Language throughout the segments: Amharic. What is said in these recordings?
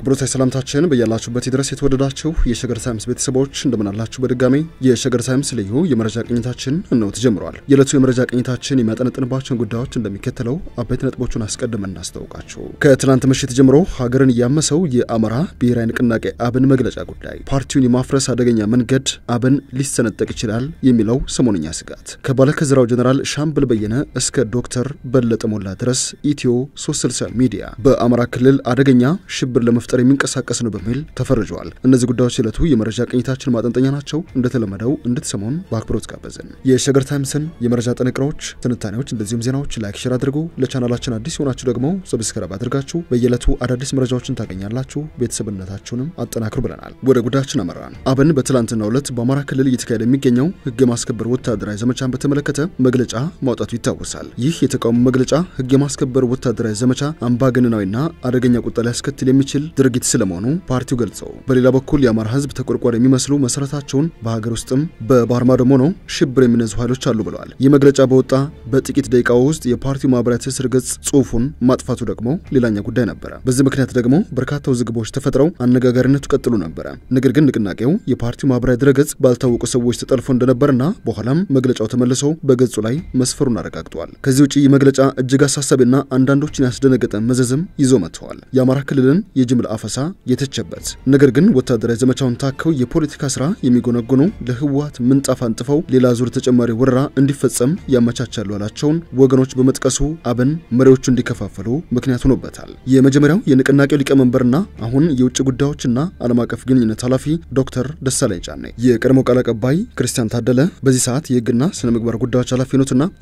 አክብሮታዊ ሰላምታችን በያላችሁበት ድረስ የተወደዳችሁ የሸገር ታይምስ ቤተሰቦች እንደምናላችሁ። በድጋሚ የሸገር ታይምስ ልዩ የመረጃ ቅኝታችን እነሆ ተጀምረዋል። የዕለቱ የመረጃ ቅኝታችን የሚያጠነጥንባቸውን ጉዳዮች እንደሚከተለው አበይት ነጥቦቹን አስቀድመን እናስታውቃችሁ። ከትናንት ምሽት ጀምሮ ሀገርን እያመሰው የአማራ ብሔራዊ ንቅናቄ አብን መግለጫ ጉዳይ ፓርቲውን የማፍረስ አደገኛ መንገድ አብን ሊሰነጠቅ ይችላል የሚለው ሰሞንኛ ስጋት ከባለከዝራው ጀኔራል ሻምበል በየነ እስከ ዶክተር በለጠ ሞላ ድረስ ኢትዮ 360 ሚዲያ በአማራ ክልል አደገኛ ሽብር ለመፍጠር የሚንቀሳቀስ ነው በሚል ተፈርጀዋል። እነዚህ ጉዳዮች የዕለቱ የመረጃ ቅኝታችን ማጠንጠኛ ናቸው። እንደተለመደው እንድትሰሙን በአክብሮት ጋበዝን። የሸገር ታይምስን የመረጃ ጥንቅሮች፣ ትንታኔዎች እንደዚሁም ዜናዎች like፣ share አድርጉ። ለቻናላችን አዲስ የሆናችሁ ደግሞ subscribe አድርጋችሁ በየዕለቱ አዳዲስ መረጃዎችን ታገኛላችሁ። ቤተሰብነታችሁንም አጠናክሩ ብለናል። ወደ ጉዳያችን አመራን። አብን በትላንትናው ዕለት በአማራ ክልል እየተካሄደ የሚገኘው ህግ የማስከበር ወታደራዊ ዘመቻን በተመለከተ መግለጫ ማውጣቱ ይታወሳል። ይህ የተቃውሞ መግለጫ ህግ የማስከበር ወታደራዊ ዘመቻ አምባገነናዊና አደገኛ ቁጣ ሊያስከትል የሚችል ድርጊት ስለመሆኑ ፓርቲው ገልጸው፣ በሌላ በኩል የአማራ ህዝብ ተቆርቋሪ የሚመስሉ መሰረታቸውን በሀገር ውስጥም በባህር ማዶም ሆነው ሽብር የሚነዙ ኃይሎች አሉ ብለዋል። ይህ መግለጫ በወጣ በጥቂት ደቂቃ ውስጥ የፓርቲው ማህበራዊ ትስስር ገጽ ጽሁፉን ማጥፋቱ ደግሞ ሌላኛ ጉዳይ ነበረ። በዚህ ምክንያት ደግሞ በርካታ ውዝግቦች ተፈጥረው አነጋጋሪነቱ ቀጥሎ ነበረ። ነገር ግን ንቅናቄው የፓርቲው ማህበራዊ ድረገጽ ባልታወቁ ሰዎች ተጠልፎ እንደነበርና በኋላም መግለጫው ተመልሶ በገጹ ላይ መስፈሩን አረጋግጧል። ከዚህ ውጭ መግለጫ እጅግ አሳሳቢና አንዳንዶችን ያስደነገጠ መዘዝም ይዞ መጥተዋል። የአማራ ክልልን የጅምላ አፈሳ የተቸበት ነገር ግን ወታደራዊ ዘመቻውን ታከው የፖለቲካ ስራ የሚጎነጎኑ ለህወሓት ምንጣፍ አንጥፈው ሌላ ዙር ተጨማሪ ወረራ እንዲፈጸም ያመቻቻሉ ያላቸውን ወገኖች በመጥቀሱ አብን መሪዎቹ እንዲከፋፈሉ ምክንያት ሆኖበታል። የመጀመሪያው የንቅናቄው ሊቀመንበርና አሁን የውጭ ጉዳዮችና ዓለም አቀፍ ግንኙነት ኃላፊ ዶክተር ደሳለኝ ጫኔ፣ የቀድሞው ቃል አቀባይ ክርስቲያን ታደለ በዚህ ሰዓት የህግና ስነ ምግባር ጉዳዮች ኃላፊ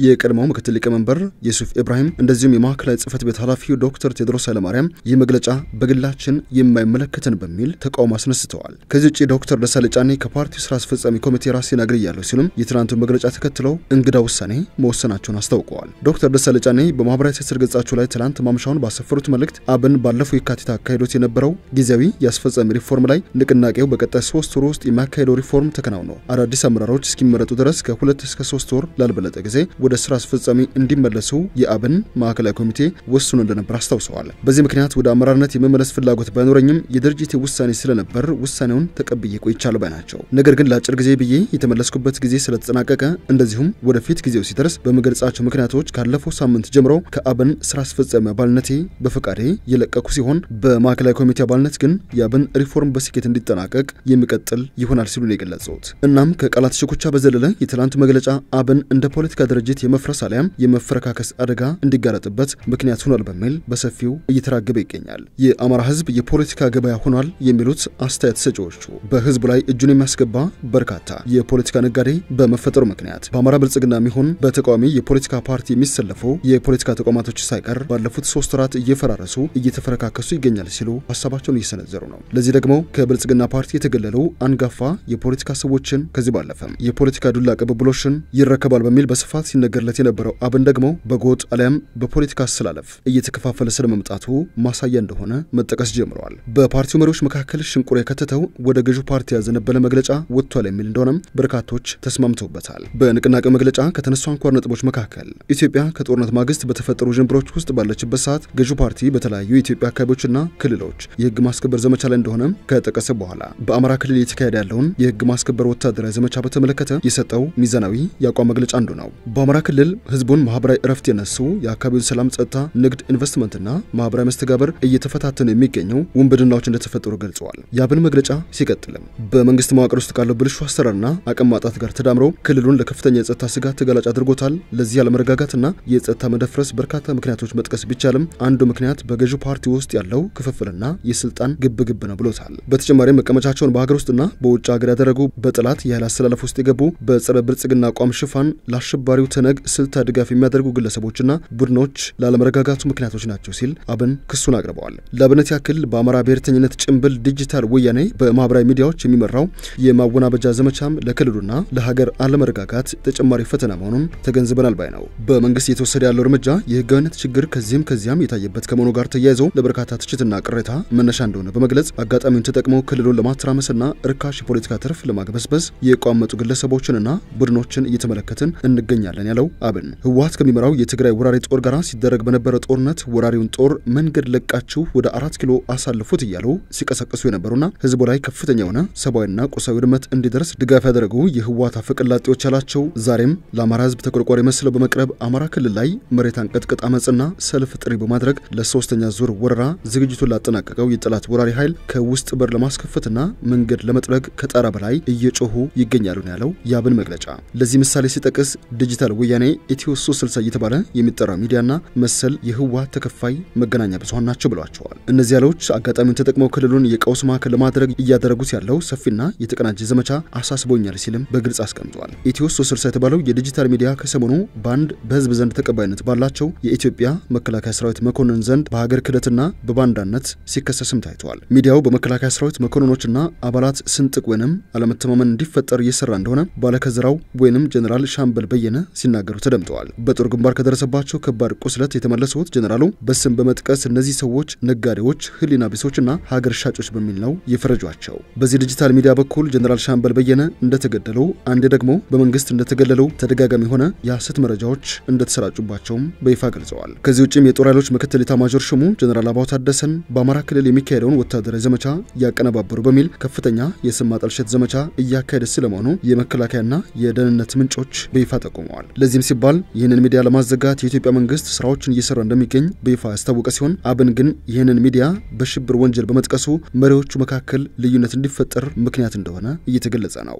የቀድሞው ምክትል ሊቀመንበር የሱፍ ኢብራሂም እንደዚሁም የማዕከላዊ ጽህፈት ቤት ኃላፊው ዶክተር ቴድሮስ ኃይለማርያም ይህ መግለጫ በግላችን የማይመለከተን በሚል ተቃውሞ አስነስተዋል። ከዚህ ውጭ ዶክተር ደሳለኝ ጫኔ ከፓርቲው ስራ አስፈጻሚ ኮሚቴ ራሴን አግልያለሁ ሲሉም የትናንቱን መግለጫ ተከትለው እንግዳ ውሳኔ መወሰናቸውን አስታውቀዋል። ዶክተር ደሳለኝ ጫኔ በማህበራዊ ትስስር ገጻቸው ላይ ትናንት ማምሻውን ባሰፈሩት መልእክት አብን ባለፈው የካቲት አካሂዶት የነበረው ጊዜያዊ የአስፈጻሚ ሪፎርም ላይ ንቅናቄው በቀጣይ ሶስት ወር ውስጥ የሚያካሄደው ሪፎርም ተከናውኖ አዳዲስ አመራሮች እስኪመረጡ ድረስ ከሁለት እስከ ሶስት ወር ላልበለጠ ጊዜ ወደ ስራ አስፈጻሚ እንዲመለሱ የአብን ማዕከላዊ ኮሚቴ ወስኖ እንደነበር አስታውሰዋል። በዚህ ምክንያት ወደ አመራርነት የመመለስ ፍላጎት ባይኖረኝም የድርጅቴ ውሳኔ ስለነበር ውሳኔውን ተቀብዬ ቆይቻለሁ ባይ ናቸው። ነገር ግን ለአጭር ጊዜ ብዬ የተመለስኩበት ጊዜ ስለተጠናቀቀ እንደዚሁም ወደፊት ጊዜው ሲደርስ በምገልጻቸው ምክንያቶች ካለፈው ሳምንት ጀምሮ ከአብን ስራ አስፈጻሚ አባልነቴ በፈቃዴ የለቀኩ ሲሆን በማዕከላዊ ኮሚቴ አባልነት ግን የአብን ሪፎርም በስኬት እንዲጠናቀቅ የሚቀጥል ይሆናል ሲሉ ነው የገለጹት። እናም ከቃላት ሽኩቻ በዘለለ የትላንቱ መግለጫ አብን እንደ ፖለቲካ ድርጅት የመፍረስ አሊያም የመፈረካከስ አደጋ እንዲጋረጥበት ምክንያት ሆኗል በሚል በሰፊው እየተራገበ ይገኛል። የአማራ ህዝብ የፖለቲካ ገበያ ሆኗል የሚሉት አስተያየት ሰጪዎቹ በህዝቡ ላይ እጁን የሚያስገባ በርካታ የፖለቲካ ነጋዴ በመፈጠሩ ምክንያት በአማራ ብልጽግና የሚሆን በተቃዋሚ የፖለቲካ ፓርቲ የሚሰለፉ የፖለቲካ ተቋማቶች ሳይቀር ባለፉት ሶስት ወራት እየፈራረሱ እየተፈረካከሱ ይገኛል ሲሉ ሀሳባቸውን እየሰነዘሩ ነው። ለዚህ ደግሞ ከብልጽግና ፓርቲ የተገለሉ አንጋፋ የፖለቲካ ሰዎችን ከዚህ ባለፈም የፖለቲካ ዱላ ቅብብሎሽን ይረከባል በሚል በስፋት ሲነገርለት የነበረው አብን ደግሞ በጎጥ አሊያም በፖለቲካ አሰላለፍ እየተከፋፈለ ስለመምጣቱ ማሳያ እንደሆነ መጠቀስ ጀምረዋል። በፓርቲው መሪዎች መካከል ሽንቁር የከተተው ወደ ገዢው ፓርቲ ያዘነበለ መግለጫ ወጥቷል የሚል እንደሆነም በርካቶች ተስማምተውበታል። በንቅናቄው መግለጫ ከተነሱ አንኳር ነጥቦች መካከል ኢትዮጵያ ከጦርነት ማግስት በተፈጠሩ ዥንብሮች ውስጥ ባለችበት ሰዓት ገዢው ፓርቲ በተለያዩ የኢትዮጵያ አካባቢዎችና ክልሎች የህግ ማስከበር ዘመቻ ላይ እንደሆነም ከጠቀሰ በኋላ በአማራ ክልል እየተካሄደ ያለውን የህግ ማስከበር ወታደራዊ ዘመቻ በተመለከተ የሰጠው ሚዛናዊ የአቋም መግለጫ አንዱ ነው። በአማራ ክልል ህዝቡን ማህበራዊ እረፍት የነሱ የአካባቢውን ሰላም፣ ጸጥታ፣ ንግድ፣ ኢንቨስትመንትና ማህበራዊ መስተጋበር እየተፈታተኑ የሚገኙ ውንብድናዎች እንደተፈጠሩ ገልጸዋል። የአብን መግለጫ ሲቀጥልም በመንግስት መዋቅር ውስጥ ካለው ብልሹ አሰራርና አቅም ማጣት ጋር ተዳምሮ ክልሉን ለከፍተኛ የጸጥታ ስጋት ተጋላጭ አድርጎታል። ለዚህ ያለመረጋጋትና የጸጥታ መደፍረስ በርካታ ምክንያቶች መጥቀስ ቢቻልም አንዱ ምክንያት በገዢው ፓርቲ ውስጥ ያለው ክፍፍልና የስልጣን ግብግብ ነው ብሎታል። በተጨማሪም መቀመጫቸውን በሀገር ውስጥና በውጭ ሀገር ያደረጉ በጠላት የኃይል አስተላለፍ ውስጥ የገቡ በጸረ ብልጽግና አቋም ሽፋን ለአሸባሪው ተነግ ስልታ ድጋፍ የሚያደርጉ ግለሰቦችና ቡድኖች ላለመረጋጋቱ ምክንያቶች ናቸው ሲል አብን ክሱን አቅርበዋል። ለአብነት ያክል በአማራ ብሔርተኝነት ጭንብል ዲጂታል ወያኔ በማህበራዊ ሚዲያዎች የሚመራው የማወናበጃ ዘመቻም ለክልሉና ለሀገር አለመረጋጋት ተጨማሪ ፈተና መሆኑን ተገንዝበናል ባይ ነው። በመንግስት የተወሰደ ያለው እርምጃ የህጋዊነት ችግር ከዚህም ከዚያም የታየበት ከመሆኑ ጋር ተያይዞ ለበርካታ ትችትና ቅሬታ መነሻ እንደሆነ በመግለጽ አጋጣሚውን ተጠቅመው ክልሉን ለማተራመስና ርካሽ የፖለቲካ ትርፍ ለማግበስበስ የቋመጡ ግለሰቦችንና ቡድኖችን እየተመለከትን እንገኛለን ያለው አብን ህወሓት ከሚመራው የትግራይ ወራሪ ጦር ጋር ሲደረግ በነበረ ጦርነት ወራሪውን ጦር መንገድ ለቃችሁ ወደ አራት ኪሎ አሳልፉት እያሉ ሲቀሰቅሱ የነበሩና ህዝቡ ላይ ከፍተኛ የሆነ ሰብአዊና ቁሳዊ ውድመት እንዲደርስ ድጋፍ ያደረጉ የህወሓት አፈቀላጤዎች ያላቸው ዛሬም ለአማራ ህዝብ ተቆርቋሪ መስለው በመቅረብ አማራ ክልል ላይ መሬት አንቀጥቅጥ አመፅና ሰልፍ ጥሪ በማድረግ ለሶስተኛ ዙር ወረራ ዝግጅቱን ላጠናቀቀው የጠላት ወራሪ ኃይል ከውስጥ በር ለማስከፈትና መንገድ ለመጥረግ ከጣራ በላይ እየጮሁ ይገኛሉ ነው ያለው የአብን መግለጫ። ለዚህ ምሳሌ ሲጠቅስ ዲጂታል ወያኔ ኢትዮ 360 እየተባለ የሚጠራው ሚዲያና መሰል የህወሓት ተከፋይ መገናኛ ብዙሀን ናቸው ብለዋቸዋል። እነዚህ ያሎች አጋጣሚውን ተጠቅመው ክልሉን የቀውስ ማዕከል ለማድረግ እያደረጉት ያለው ሰፊና የተቀናጀ ዘመቻ አሳስቦኛል ሲልም በግልጽ አስቀምጧል። ኢትዮ 360 የተባለው የዲጂታል ሚዲያ ከሰሞኑ በአንድ በህዝብ ዘንድ ተቀባይነት ባላቸው የኢትዮጵያ መከላከያ ሰራዊት መኮንን ዘንድ በሀገር ክህደትና በባንዳነት ሲከሰስም ታይተዋል። ሚዲያው በመከላከያ ሰራዊት መኮንኖችና አባላት ስንጥቅ ወይንም አለመተማመን እንዲፈጠር እየሰራ እንደሆነ ባለከዘራው ወይንም ጀኔራል ሻምበል በየነ ሲናገሩ ተደምጠዋል። በጦር ግንባር ከደረሰባቸው ከባድ ቁስለት የተመለሱት ጀኔራሉ በስም በመጥቀስ እነዚህ ሰዎች ነጋዴዎች፣ ህሊና ቢሶችና ሀገር ሻጮች በሚል ነው የፈረጇቸው። በዚህ ዲጂታል ሚዲያ በኩል ጀኔራል ሻምበል በየነ እንደተገደሉ፣ አንዴ ደግሞ በመንግስት እንደተገለሉ ተደጋጋሚ የሆነ የሐሰት መረጃዎች እንደተሰራጩባቸውም በይፋ ገልጸዋል። ከዚህ ውጭም የጦር ኃይሎች ምክትል ኤታማዦር ሹሙ ጀኔራል አባው ታደሰን በአማራ ክልል የሚካሄደውን ወታደራዊ ዘመቻ እያቀነባበሩ በሚል ከፍተኛ የስም ማጠልሸት ዘመቻ እያካሄደ ስለመሆኑ የመከላከያና የደህንነት ምንጮች በይፋ ጠቁመዋል። ለዚህም ሲባል ይህንን ሚዲያ ለማዘጋት የኢትዮጵያ መንግስት ስራዎችን እየሰራ እንደሚገኝ በይፋ ያስታወቀ ሲሆን አብን ግን ይህንን ሚዲያ በሽብር ወንጀል በመጥቀሱ መሪዎቹ መካከል ልዩነት እንዲፈጠር ምክንያት እንደሆነ እየተገለጸ ነው።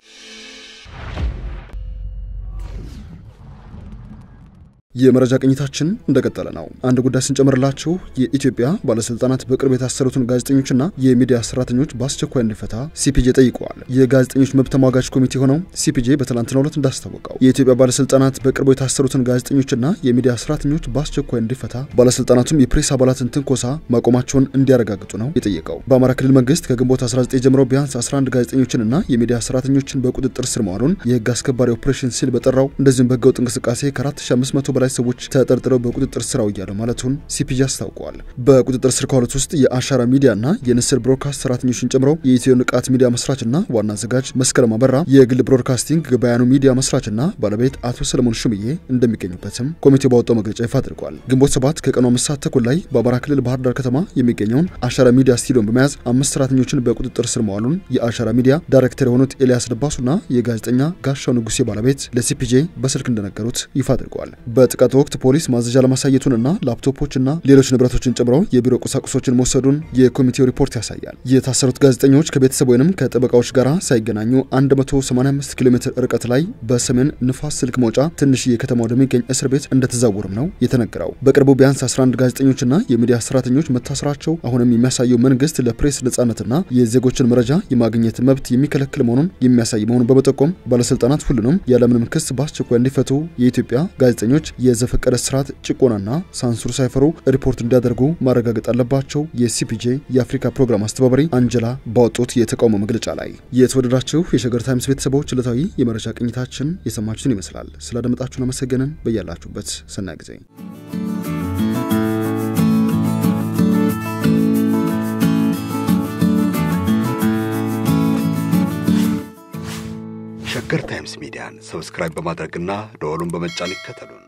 የመረጃ ቅኝታችን እንደቀጠለ ነው። አንድ ጉዳይ ስንጨምርላችሁ የኢትዮጵያ ባለስልጣናት በቅርብ የታሰሩትን ጋዜጠኞችና የሚዲያ ሰራተኞች በአስቸኳይ እንዲፈታ ሲፒጄ ጠይቀዋል። የጋዜጠኞች መብት ተሟጋች ኮሚቴ የሆነው ሲፒጄ በትላንትናው ዕለት እንዳስታወቀው የኢትዮጵያ ባለስልጣናት በቅርቡ የታሰሩትን ጋዜጠኞችና የሚዲያ ሰራተኞች በአስቸኳይ እንዲፈታ፣ ባለስልጣናቱም የፕሬስ አባላትን ትንኮሳ ማቆማቸውን እንዲያረጋግጡ ነው የጠየቀው። በአማራ ክልል መንግስት ከግንቦት 19 ጀምሮ ቢያንስ 11 ጋዜጠኞችንና የሚዲያ ሰራተኞችን በቁጥጥር ስር መዋሉን የህግ አስከባሪ ኦፕሬሽን ሲል በጠራው እንደዚሁም በህገወጥ እንቅስቃሴ ከ4500 በላይ ሰዎች ተጠርጥረው በቁጥጥር ስር አውያሉ ማለቱን ሲፒጄ አስታውቀዋል። በቁጥጥር ስር ከዋሉት ውስጥ የአሻራ ሚዲያና የንስር ብሮድካስት ሰራተኞችን ጨምሮ የኢትዮ ንቃት ሚዲያ መስራችና ዋና አዘጋጅ መስከረም አበራ፣ የግል ብሮድካስቲንግ ገበያኑ ሚዲያ መስራችና ባለቤት አቶ ሰለሞን ሹምዬ እንደሚገኙበትም ኮሚቴው ባወጣው መግለጫ ይፋ አድርጓል። ግንቦት ሰባት ከቀኑ አምስት ሰዓት ተኩል ላይ በአማራ ክልል ባህር ዳር ከተማ የሚገኘውን አሻራ ሚዲያ ስቱዲዮን በመያዝ አምስት ሰራተኞችን በቁጥጥር ስር መዋሉን የአሻራ ሚዲያ ዳይሬክተር የሆኑት ኤልያስ ደባሱና የጋዜጠኛ ጋሻው ንጉሴ ባለቤት ለሲፒጄ በስልክ እንደነገሩት ይፋ አድርጓል። በጥቃቱ ወቅት ፖሊስ ማዘዣ ለማሳየቱንና ላፕቶፖችና ሌሎች ንብረቶችን ጨምሮ የቢሮ ቁሳቁሶችን መውሰዱን የኮሚቴው ሪፖርት ያሳያል። የታሰሩት ጋዜጠኞች ከቤተሰብ ወይንም ከጠበቃዎች ጋር ሳይገናኙ 185 ኪሎ ሜትር ርቀት ላይ በሰሜን ንፋስ ስልክ መውጫ ትንሽዬ ከተማ ወደሚገኝ እስር ቤት እንደተዛወሩም ነው የተነገረው። በቅርቡ ቢያንስ 11 ጋዜጠኞችና የሚዲያ ሰራተኞች መታሰራቸው አሁንም የሚያሳየው መንግስት ለፕሬስ ነጻነትና የዜጎችን መረጃ የማግኘት መብት የሚከለክል መሆኑን የሚያሳይ መሆኑን በመጠቆም ባለስልጣናት ሁሉንም ያለምንም ክስ በአስቸኳይ እንዲፈቱ የኢትዮጵያ ጋዜጠኞች የዘፈቀደ ስርዓት ጭቆናና ሳንሱር ሳይፈሩ ሪፖርት እንዲያደርጉ ማረጋገጥ አለባቸው። የሲፒጄ የአፍሪካ ፕሮግራም አስተባባሪ አንጀላ ባወጡት የተቃውሞ መግለጫ ላይ የተወደዳችሁ የሸገር ታይምስ ቤተሰቦች ዕለታዊ የመረጃ ቅኝታችን የሰማችሁትን ይመስላል። ስላደመጣችሁን አመሰገንን። በያላችሁበት ሰናይ ጊዜ ሸገር ታይምስ ሚዲያን ሰብስክራይብ በማድረግና ደወሉን በመጫን ይከተሉን።